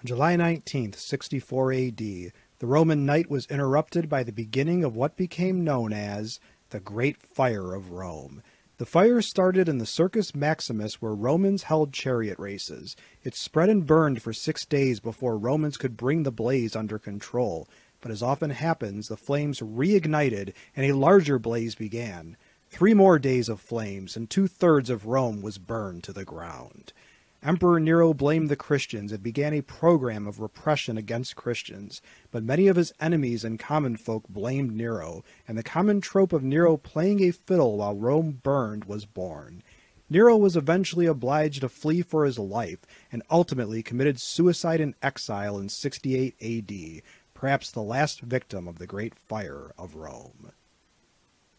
On July 19, 64 AD, the Roman night was interrupted by the beginning of what became known as the Great Fire of Rome. The fire started in the Circus Maximus where Romans held chariot races. It spread and burned for six days before Romans could bring the blaze under control, but as often happens, the flames reignited and a larger blaze began. Three more days of flames, and two thirds of Rome was burned to the ground. Emperor Nero blamed the Christians and began a program of repression against Christians, but many of his enemies and common folk blamed Nero, and the common trope of Nero playing a fiddle while Rome burned was born. Nero was eventually obliged to flee for his life and ultimately committed suicide in exile in 68 AD, perhaps the last victim of the Great Fire of Rome.